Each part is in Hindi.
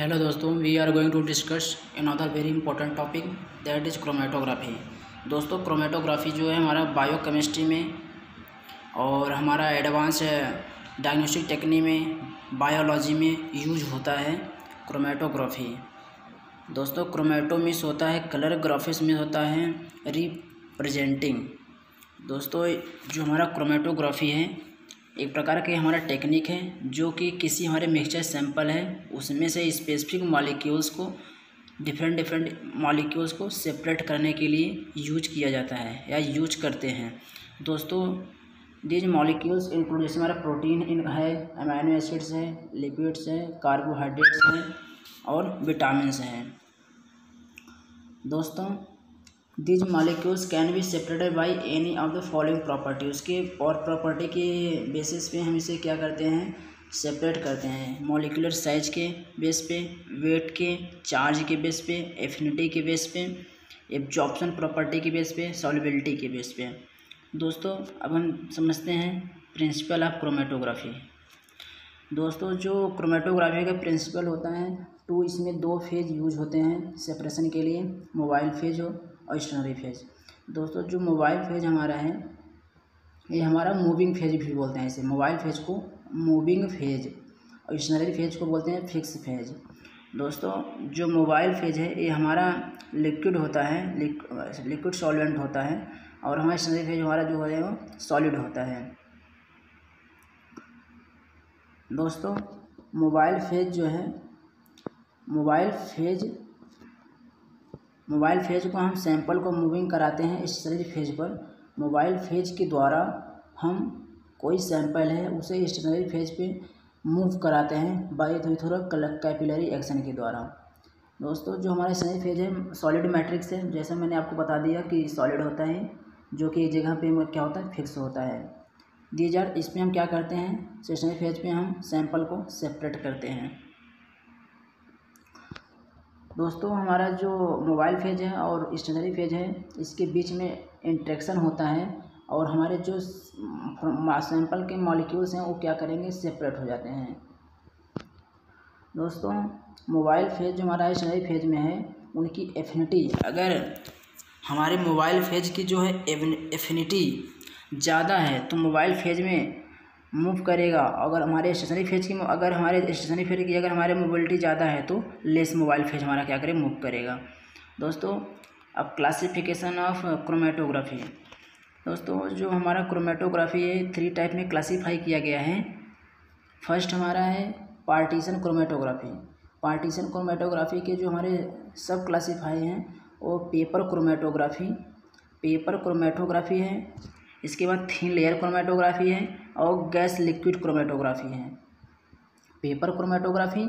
हेलो दोस्तों we are going to discuss another very important topic that is chromatography दोस्तों क्रोमेटोग्राफी जो है हमारा बायोकेमिस्ट्री में और हमारा एडवांस डायग्नोस्टिक टेक्निक में बायोलॉजी में यूज़ होता है क्रोमेटोग्राफी दोस्तों क्रोमेटो मिस होता है कलर ग्राफिक्स मिस होता है रिप्रेजेंटिंग दोस्तों, जो हमारा क्रोमेटोग्राफी है एक प्रकार के हमारा टेक्निक है, जो कि किसी हमारे मिक्सचर सैंपल है, उसमें से स्पेसिफिक मॉलिक्यूल्स को डिफरेंट डिफरेंट मॉलिक्यूल्स को सेपरेट करने के लिए यूज़ किया जाता है या यूज़ करते हैं। दोस्तों दीज मॉलिक्यूल्स इंक्लूड जैसे हमारा प्रोटीन इन है अमीनो एसिड्स है लिपिड्स हैं कार्बोहाइड्रेट्स हैं और विटामिन हैं। दोस्तों these molecules can be separated by any of the following property उसके और प्रॉपर्टी के बेसिस पे हम इसे क्या करते हैं? सेपरेट करते हैं। मोलिकुलर साइज़ के बेस पे वेट के चार्ज के बेस पे एफिनिटी के बेस पे एब्जॉर्प्शन प्रॉपर्टी के बेस पे सॉलिबिलिटी के बेस पे। दोस्तों, अब हम समझते हैं प्रिंसिपल ऑफ़ क्रोमेटोग्राफी दोस्तों, जो क्रोमेटोग्राफी का प्रिंसिपल होता है टू इसमें दो फ़ेज़ यूज़ होते हैं सेपरेशन के लिए मोबाइल फ़ेज़ हो और स्टेशनरी फ़ेज़। दोस्तों, जो मोबाइल फ़ेज़ हमारा है, ये हमारा मूविंग फ़ेज़ भी बोलते हैं इसे। मोबाइल फ़ेज़ को मूविंग फ़ेज़ और स्टेशनरी फ़ेज़ को बोलते हैं फिक्स फ़ेज़। दोस्तों, जो मोबाइल फ़ेज़ है, ये हमारा लिक्विड होता है लिक्विड सॉल्वेंट होता है और हमारा स्टेशनरी फ़ेज़ हमारा जो है, वो सॉलिड होता है। दोस्तों, मोबाइल फ़ेज़ जो है, मोबाइल फ़ेज़ मोबाइल फ़ेज़ को हम सैंपल को मूविंग कराते हैं इस स्टेशनरी फ़ेज़ पर। मोबाइल फ़ेज़ के द्वारा हम कोई सैंपल है, उसे स्टेशनरी फ़ेज़ पे मूव कराते हैं बाई थोड़ा कैपिलरी एक्शन के द्वारा। दोस्तों, जो हमारे स्टेशनरी फ़ेज़ है, सॉलिड मैट्रिक्स है, जैसा मैंने आपको बता दिया कि सॉलिड होता है, जो कि एक जगह पे क्या होता है, फिक्स होता है। दीज इसमें हम क्या करते हैं स्टेशनरी फ़ेज़ पे हम सैंपल को सेपरेट करते हैं। दोस्तों, हमारा जो मोबाइल फ़ेज़ है और स्टेशनरी फ़ेज़ है, इसके बीच में इंट्रैक्शन होता है और हमारे जो सैंपल के मॉलिक्यूल्स हैं, वो क्या करेंगे, सेपरेट हो जाते हैं। दोस्तों, मोबाइल फ़ेज़ जो हमारा स्टेशनरी फ़ेज़ में है, उनकी एफिनिटी अगर हमारे मोबाइल फ़ेज़ की जो है एफिनिटी ज़्यादा है तो मोबाइल फ़ेज़ में मूव करेगा। अगर हमारे स्टेशनरी फ़ेज़ की, अगर हमारे स्टेशनरी फ़ेज़ की अगर हमारे मोबिलिटी ज़्यादा है तो लेस मोबाइल फ़ेज़ हमारा क्या करे मूव करेगा। दोस्तों, अब क्लासिफिकेशन ऑफ़ क्रोमेटोग्राफी दोस्तों, जो हमारा क्रोमेटोग्राफी है थ्री टाइप में क्लासीफाई किया गया है। फ़र्स्ट हमारा है पार्टीशन क्रोमेटोग्राफी पार्टीशन क्रोमेटोग्राफी के जो हमारे सब क्लासीफाई हैं, वो पेपर क्रोमेटोग्राफी पेपर क्रोमेटोग्राफी है, इसके बाद थीन लेयर क्रोमेटोग्राफी है। और गैस लिक्विड क्रोमेटोग्राफी है। Paper chromatography,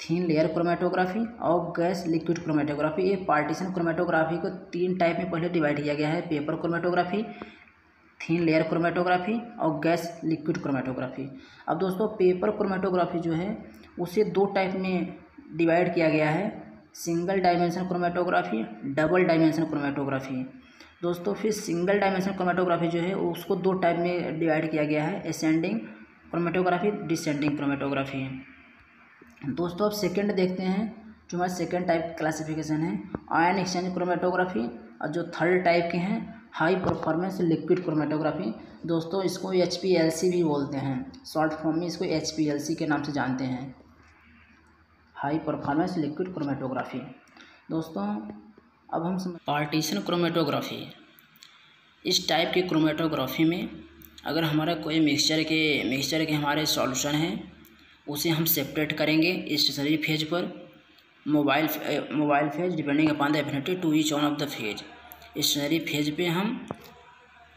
thin layer chromatography और गैस लिक्विड क्रोमेटोग्राफी। ये पार्टीशन क्रोमेटोग्राफी को तीन टाइप में पहले डिवाइड किया गया है। Paper chromatography, thin layer chromatography और गैस लिक्विड क्रोमेटोग्राफी। अब दोस्तों, पेपर क्रोमेटोग्राफी जो है, उसे दो टाइप में डिवाइड किया गया है। Single dimension chromatography, double dimension chromatography. दोस्तों, फिर सिंगल डायमेंशन क्रोमेटोग्राफी जो है, उसको दो टाइप में डिवाइड किया गया है असेंडिंग क्रोमेटोग्राफी डिसेंडिंग क्रोमेटोग्राफी दोस्तों, अब सेकेंड देखते हैं, जो हमारा सेकेंड टाइप क्लासिफिकेशन है आयन एक्सचेंज क्रोमेटोग्राफी और जो थर्ड टाइप के हैं हाई परफॉर्मेंस लिक्विड क्रोमेटोग्राफी दोस्तों, इसको एच पी एल सी भी बोलते हैं। शॉर्ट फॉर्म में इसको एच पी एल सी के नाम से जानते हैं। हाई परफॉर्मेंस लिक्विड क्रोमेटोग्राफी दोस्तों अब हम समझ पार्टीशन क्रोमेटोग्राफी इस टाइप की क्रोमेटोग्राफी में अगर हमारा कोई मिक्सचर के मिक्सचर के हमारे सॉल्यूशन हैं, उसे हम सेपरेट करेंगे स्टेशनरी फ़ेज़ पर। Mobile mobile phase depending upon the affinity to each on of the phase stationary phase पे हम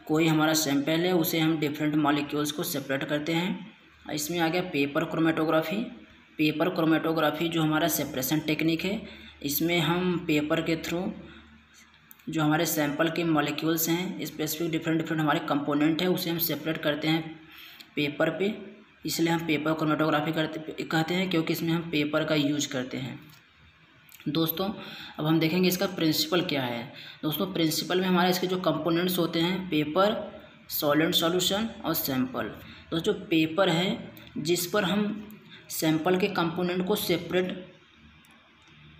कोई हमारा सैंपल है, उसे हम डिफरेंट मॉलिक्यूल्स को सेपरेट करते हैं। इसमें आ गया पेपर क्रोमेटोग्राफी पेपर क्रोमेटोग्राफी जो हमारा सेपरेशन टेक्निक है, इसमें हम पेपर के थ्रू जो हमारे सैंपल के मॉलिक्यूल्स हैं, स्पेसिफिक डिफरेंट डिफरेंट हमारे कंपोनेंट हैं, उसे हम सेपरेट करते हैं पेपर पे। इसलिए हम पेपर क्रोमेटोग्राफी करते, कहते हैं क्योंकि इसमें हम पेपर का यूज़ करते हैं। दोस्तों, अब हम देखेंगे इसका प्रिंसिपल क्या है। दोस्तों, प्रिंसिपल में हमारे इसके जो कंपोनेंट्स होते हैं, पेपर, सॉलिड सॉल्यूशन और सैंपल। दोस्तों पेपर है, जिस पर हम सैंपल के कंपोनेंट को सेपरेट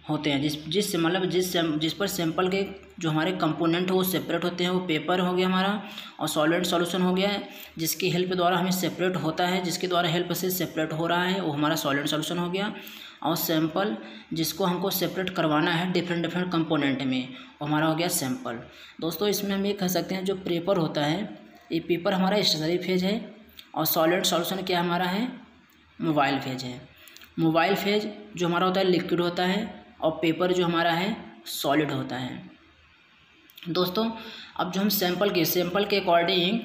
होते हैं। जिस जिस मतलब जिस जिस पर सैंपल के जो हमारे कंपोनेंट हो वो सेपरेट होते हैं, वो पेपर हो गया हमारा और सॉलिड सॉल्यूशन हो गया है, जिसकी हेल्प द्वारा हमें सेपरेट होता है, जिसके द्वारा हेल्प से सेपरेट हो रहा है, वो हमारा सॉलिड सॉल्यूशन हो गया। और सैंपल जिसको हमको सेपरेट करवाना है डिफरेंट डिफरेंट कंपोनेंट में, वो हमारा हो गया सैंपल। दोस्तों, इसमें हम ये कह सकते हैं जो पेपर होता है, ये पेपर हमारा स्टेशनरी फ़ेज़ है और सॉलिड सॉल्यूशन क्या हमारा है? मोबाइल फ़ेज़ है। मोबाइल फ़ेज़ जो हमारा होता है, लिक्विड होता है और पेपर जो हमारा है, सॉलिड होता है। दोस्तों, अब जो हम सैंपल के सैंपल के अकॉर्डिंग,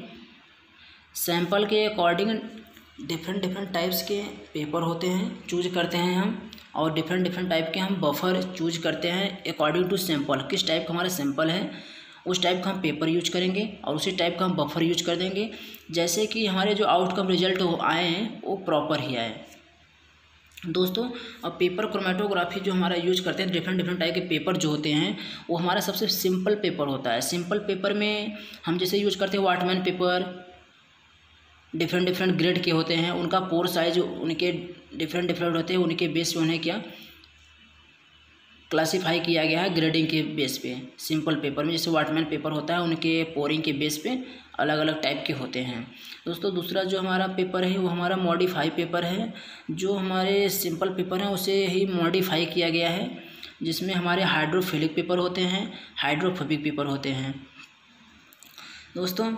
सैंपल के अकॉर्डिंग डिफरेंट डिफरेंट टाइप्स के पेपर होते हैं चूज़ करते हैं हम और डिफरेंट डिफरेंट टाइप के हम बफर चूज़ करते हैं अकॉर्डिंग टू सैंपल किस टाइप का हमारा सैंपल है उस टाइप का हम पेपर यूज़ करेंगे और उसी टाइप का हम बफर यूज़ कर देंगे। जैसे कि हमारे जो आउटकम रिज़ल्ट आए हैं, वो प्रॉपर ही आए दोस्तों, अब पेपर क्रोमेटोग्राफी जो हमारा यूज़ करते हैं डिफरेंट डिफरेंट टाइप के पेपर जो होते हैं, वो हमारा सबसे सिंपल पेपर होता है। सिंपल पेपर में हम जैसे यूज़ करते हैं Whatman paper different different grade के होते हैं। उनका पोर साइज़ उनके डिफरेंट डिफरेंट होते हैं, उनके बेस पे उन्हें क्या क्लासीफाई किया गया है ग्रेडिंग के बेस पे। सिंपल पेपर में, जैसे वाटमैन पेपर होता है, उनके पोरिंग के बेस पे अलग अलग टाइप के होते हैं। दोस्तों, दूसरा जो हमारा पेपर है, वो हमारा मॉडिफाई पेपर है। जो हमारे सिंपल पेपर हैं, उसे ही मॉडिफाई किया गया है, जिसमें हमारे हाइड्रोफिलिक पेपर होते हैं, हाइड्रोफोबिक पेपर होते हैं। दोस्तों,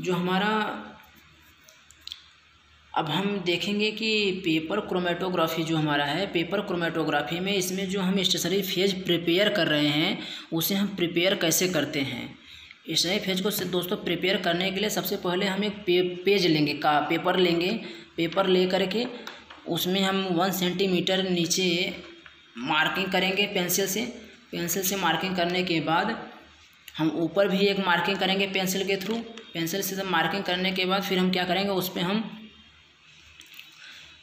जो हमारा अब हम देखेंगे कि पेपर क्रोमेटोग्राफी जो हमारा है पेपर क्रोमेटोग्राफी में इसमें जो हम स्टेशनरी फ़ेज़ प्रिपेयर कर रहे हैं उसे हम प्रिपेयर कैसे करते हैं? स्टेशनरी फ़ेज़ को दोस्तों प्रिपेयर करने के लिए सबसे पहले हम एक पे, पेज लेंगे का पेपर लेंगे पेपर ले करके उसमें हम वन सेंटीमीटर नीचे मार्किंग करेंगे पेंसिल से। पेंसिल से मार्किंग करने के बाद हम ऊपर भी एक मार्किंग करेंगे पेंसिल के थ्रू पेंसिल से मार्किंग करने के बाद फिर हम क्या करेंगे उस पर हम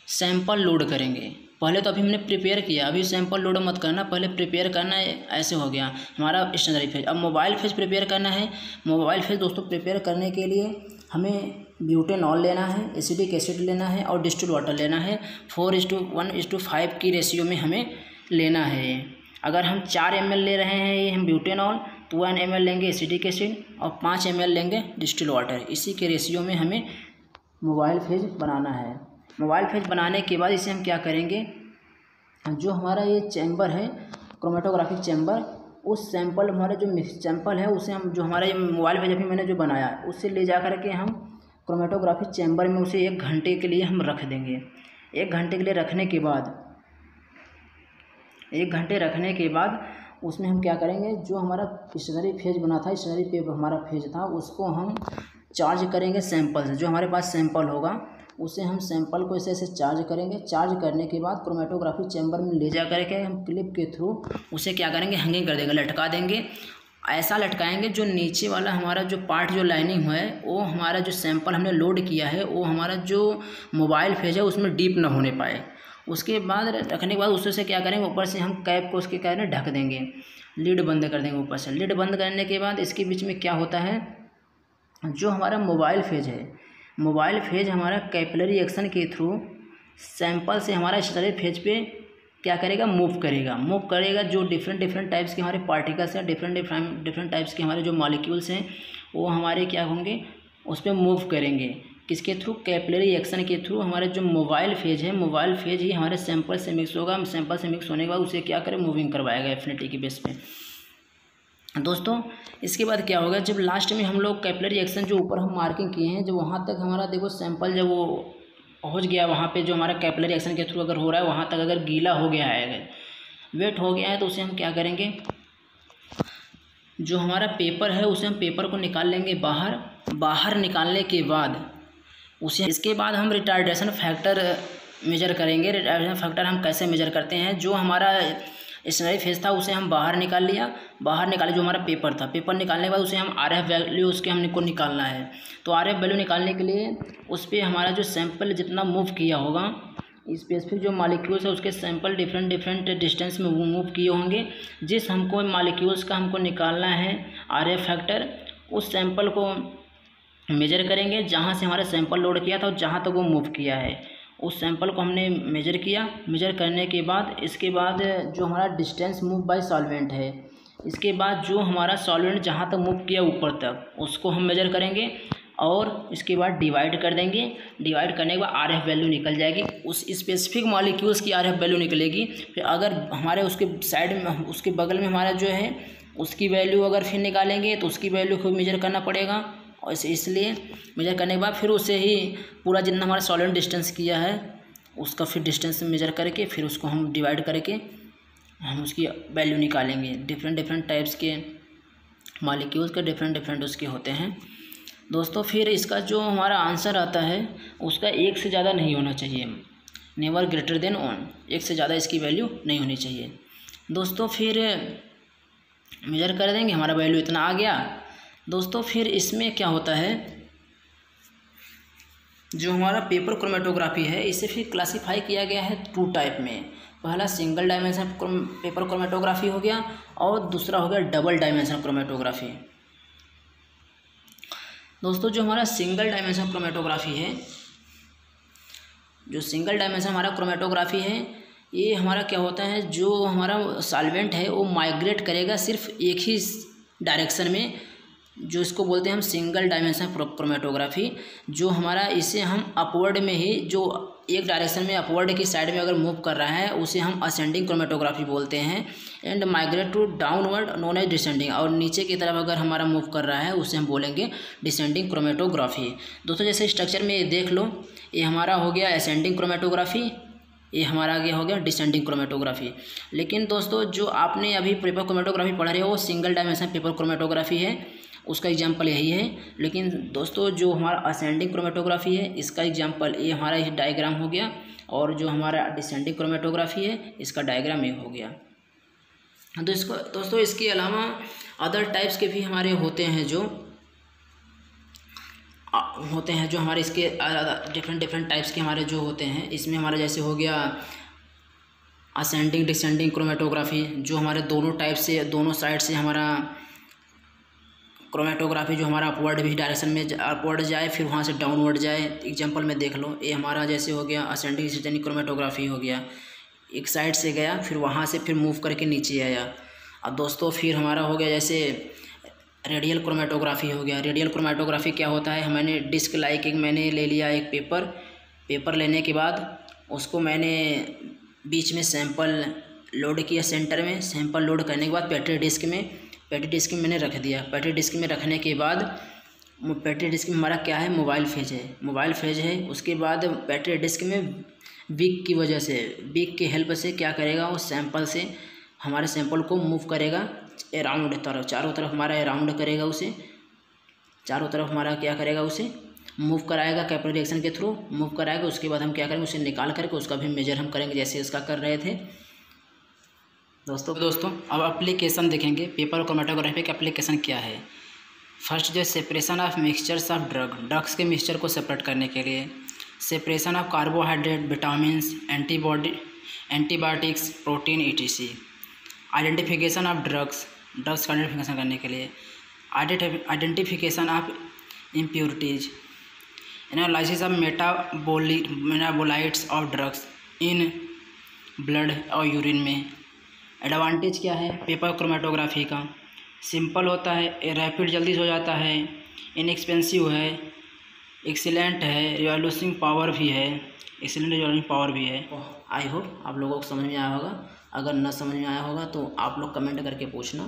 सैंपल लोड करेंगे। पहले तो अभी हमने प्रिपेयर किया, अभी सैंपल लोड मत करना, पहले प्रिपेयर करना है, ऐसे हो गया। हमारा स्टेशनरी फ़ेज़, अब मोबाइल फ़ेज़ प्रिपेयर करना है। मोबाइल फ़ेज़ दोस्तों प्रिपेयर करने के लिए हमें ब्यूटेनॉल लेना है, एसिडिक एसिड लेना है और डिस्टिल वाटर लेना है। Four is to one is to five की रेशियो में हमें लेना है। अगर हम चार एम ले रहे हैं, ये हम ब्यूटेनॉल तो वन एम लेंगे एसिडिक एसिड और पाँच एम लेंगे डिस्टिल वाटर। इसी के रेशियो में हमें मोबाइल फ़ेज़ बनाना है। मोबाइल फ़ेज़ बनाने के बाद इसे हम क्या करेंगे? जो हमारा ये चैम्बर है क्रोमेटोग्राफिक चैम्बर उस सैंपल हमारा जो सैंपल है, उसे हम जो हमारा ये मोबाइल फ़ेज़ अभी मैंने जो बनाया है उससे ले जा कर के हम क्रोमेटोग्राफिक चैम्बर में उसे एक घंटे के लिए हम रख देंगे। एक घंटे के लिए रखने के बाद, एक घंटे रखने के बाद उसमें हम क्या करेंगे? जो हमारा स्टेशनरी फ़ेज़ बना था स्टेशनरी पेपर हमारा फ़ेज़ था, उसको हम चार्ज करेंगे सैंपल से। जो हमारे पास सैंपल होगा उसे हम सैंपल को ऐसे ऐसे चार्ज करेंगे। चार्ज करने के बाद क्रोमेटोग्राफी चैम्बर में ले जा करके हम क्लिप के थ्रू उसे क्या करेंगे? हैंगिंग कर देंगे, लटका देंगे। ऐसा लटकाएँगे जो नीचे वाला हमारा जो पार्ट, जो लाइनिंग है, वो हमारा जो सैंपल हमने लोड किया है, वो हमारा जो मोबाइल फ़ेज़ है, उसमें डीप ना होने पाए। उसके बाद रखने के बाद उससे से क्या करेंगे? ऊपर से हम कैप को उसके क्या ढक देंगे। लीड बंद कर देंगे ऊपर से। लीड बंद करने के बाद इसके बीच में क्या होता है? जो हमारा मोबाइल फ़ेज़ है मोबाइल फ़ेज़ हमारा कैपिलरी एक्शन के थ्रू सैंपल से हमारा स्टरी फ़ेज़ पे क्या करेगा? मूव करेगा। मूव करेगा जो डिफरेंट डिफरेंट टाइप्स के हमारे पार्टिकल्स हैं डिफरेंट डिफरेंट डिफरेंट टाइप्स के हमारे जो मॉलिक्यूल्स हैं, वो हमारे क्या होंगे? उस पर मूव करेंगे। किसके थ्रू? कैपिलरी एक्शन के थ्रू हमारे जो मोबाइल फ़ेज़ है मोबाइल फ़ेज़ ही हमारे सैंपल से मिक्स होगा। सैंपल से मिक्स होने के बाद उसे क्या करें? मूविंग करवाएगा एफिनिटी के बेस पे। दोस्तों, इसके बाद क्या होगा, जब लास्ट में हम लोग कैपलरी एक्शन जो ऊपर हम मार्किंग किए हैं जो वहाँ तक हमारा देखो सैंपल जब वो पहुँच गया, वहाँ पे जो हमारा कैपलरी एक्शन के थ्रू अगर हो रहा है, वहाँ तक अगर गीला हो गया है, अगर वेट हो गया है तो उसे हम क्या करेंगे? जो हमारा पेपर है, उसे हम पेपर को निकाल लेंगे बाहर बाहर निकालने के बाद उसे, इसके बाद हम रिटार्डेशन फैक्टर मेजर करेंगे रिटार्डेशन फैक्टर हम कैसे मेजर करते हैं, जो हमारा स्टेशनरी फ़ेज़ था, उसे हम बाहर निकाल लिया। बाहर निकाले जो हमारा पेपर था। पेपर निकालने के बाद उसे हम आर एफ़ वैल्यू उसके हमने को निकालना है। तो आर एफ़ वैल्यू निकालने के लिए उस पर हमारा जो सैंपल जितना मूव किया होगा स्पेसिफिक जो मालिक्यूल्स है, उसके सैंपल डिफरेंट डिफरेंट डिस्टेंस में मूव किए होंगे। जिस हमको मालिक्यूल्स का हमको निकालना है आर एफ़ फैक्टर उस सैंपल को मेजर करेंगे, जहाँ से हमारा सैंपल लोड किया था और जहाँ तक तो वो मूव किया है। उस सैंपल को हमने मेजर किया। मेजर करने के बाद, इसके बाद जो हमारा डिस्टेंस मूव बाय सॉल्वेंट है, इसके बाद जो हमारा सॉल्वेंट जहाँ तक मूव किया ऊपर तक, उसको हम मेजर करेंगे और इसके बाद डिवाइड कर देंगे। डिवाइड करने के बाद आर एफ़ वैल्यू निकल जाएगी। उस स्पेसिफिक मॉलिक्यूल्स की आर एफ़ वैल्यू निकलेगी। फिर अगर हमारे उसके साइड में, उसके बगल में हमारा जो है, उसकी वैल्यू अगर फिर निकालेंगे तो उसकी वैल्यू को मेजर करना पड़ेगा। और इसलिए मेजर करने के बाद फिर उसे ही पूरा जितना हमारा सॉलिड डिस्टेंस किया है, उसका फिर डिस्टेंस मेजर करके, फिर उसको हम डिवाइड करके हम उसकी वैल्यू निकालेंगे। डिफरेंट डिफरेंट टाइप्स के मालिक्यूल्स के डिफरेंट डिफरेंट उसके होते हैं। दोस्तों, फिर इसका जो हमारा आंसर आता है, उसका एक से ज़्यादा नहीं होना चाहिए। नेवर ग्रेटर देन वन एक से ज़्यादा इसकी वैल्यू नहीं होनी चाहिए। दोस्तों, फिर मेजर कर देंगे, हमारा वैल्यू इतना आ गया। दोस्तों, फिर इसमें क्या होता है? जो हमारा पेपर क्रोमेटोग्राफी है, इसे फिर क्लासीफाई किया गया है टू टाइप में। पहला सिंगल डायमेंशन पेपर क्रोमेटोग्राफी हो गया और दूसरा हो गया डबल डायमेंशन क्रोमेटोग्राफी दोस्तों, जो हमारा सिंगल डायमेंशन क्रोमेटोग्राफी है, जो सिंगल डायमेंशन हमारा क्रोमेटोग्राफी है, ये हमारा क्या होता है, जो हमारा सॉल्वेंट है, वो माइग्रेट करेगा सिर्फ़ एक ही डायरेक्शन में। जो इसको बोलते हैं हम सिंगल डायमेंशन क्रोमेटोग्राफी जो हमारा इसे हम अपवर्ड में ही, जो एक डायरेक्शन में अपवर्ड की साइड में अगर मूव कर रहा है, उसे हम असेंडिंग क्रोमेटोग्राफी बोलते हैं and migrate to downward known as descending और नीचे की तरफ़ अगर हमारा मूव कर रहा है, उसे हम बोलेंगे डिसेंडिंग क्रोमेटोग्राफी दोस्तों, जैसे स्ट्रक्चर में ये देख लो, ये हमारा हो गया असेंडिंग क्रोमेटोग्राफी ये हमारा आगे हो गया डिसेंडिंग क्रोमेटोग्राफी लेकिन दोस्तों, जो आपने अभी पेपर क्रोमेटोग्राफी पढ़ रहे हो, वो सिंगल डायमेंशन पेपर क्रोमेटोग्राफी है। उसका एग्ज़ाम्पल यही है। लेकिन दोस्तों, जो हमारा असेंडिंग क्रोमेटोग्राफी है, इसका एग्ज़ाम्पल ये हमारा ये डायग्राम हो गया और जो हमारा डिसेंडिंग क्रोमेटोग्राफी है, इसका डायग्राम ये हो गया। तो इसको, दोस्तों, इसके अलावा अदर टाइप्स के भी हमारे होते हैं जो होते हैं जो हमारे इसके डिफरेंट डिफरेंट टाइप्स के हमारे जो होते हैं। इसमें हमारा जैसे हो गया असेंडिंग डिसेंडिंग क्रोमेटोग्राफी जो हमारे दोनों टाइप से, दोनों साइड से हमारा क्रोमेटोग्राफी जो हमारा अपवर्ड भी डायरेक्शन में अपवर्ड जाए, फिर वहाँ से डाउनवर्ड जाए। एग्जांपल में देख लो, ये हमारा जैसे हो गया असेंडिंग डिसेंडिंग क्रोमेटोग्राफी हो गया। एक साइड से गया, फिर वहाँ से फिर मूव करके नीचे आया। अब दोस्तों, फिर हमारा हो गया जैसे रेडियल क्रोमेटोग्राफी हो गया। रेडियल क्रोमेटोग्राफी क्या होता है? मैंने डिस्क लाइक एक मैंने ले लिया एक पेपर पेपर लेने के बाद उसको मैंने बीच में सैंपल लोड किया सेंटर में। सैंपल लोड करने के बाद बैटरी डिस्क में पैटी डिस्क में मैंने रख दिया। पैटी डिस्क में रखने के बाद पैटी डिस्क में हमारा क्या है? मोबाइल फ़ेज़ है। मोबाइल फ़ेज़ है। उसके बाद बैटरी डिस्क में बिग की वजह से बिग की हेल्प से क्या करेगा? वो सैंपल से हमारे सैंपल को मूव करेगा। अराउंड तरफ़, चारों तरफ़ हमारा अराउंड करेगा उसे। चारों तरफ़ हमारा क्या करेगा उसे? मूव कराएगा कैपिटल रिएक्शन के थ्रू मूव कराएगा, उसके बाद हम क्या करेंगे? उसे निकाल करके उसका भी मेजर हम करेंगे, जैसे उसका कर रहे थे। दोस्तों दोस्तों, अब एप्लीकेशन देखेंगे। पेपर क्रोमेटोग्राफी का एप्लीकेशन क्या है? फ़र्स्ट जो separation of mixtures of drug drugs के मिक्सचर को सेपरेट करने के लिए। Separation of carbohydrate vitamin antibody antibiotics protein E identification of drugs drugs का आइडेंटिफिकेशन करने के लिए। Identification of impurities analysis of metabolite metabolites of drugs in blood और यूरिन में। एडवांटेज क्या है पेपर क्रोमेटोग्राफी का? सिंपल होता है रैपिड जल्दी हो जाता है इनएक्सपेंसिव है एक्सीलेंट है रिवॉल्यूसिंग पावर भी है एक्सीलेंट रिवॉल्यूसिंग पावर भी है। आई होप आप लोगों को समझ में आया होगा। अगर न समझ में आया होगा तो आप लोग कमेंट करके पूछना।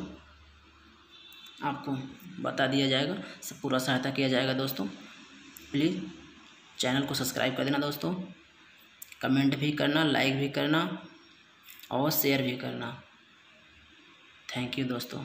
आपको बता दिया जाएगा सब पूरा सहायता किया जाएगा दोस्तों। प्लीज़ चैनल को सब्सक्राइब कर देना दोस्तों। कमेंट भी करना लाइक भी करना और शेयर भी करना। थैंक यू दोस्तों।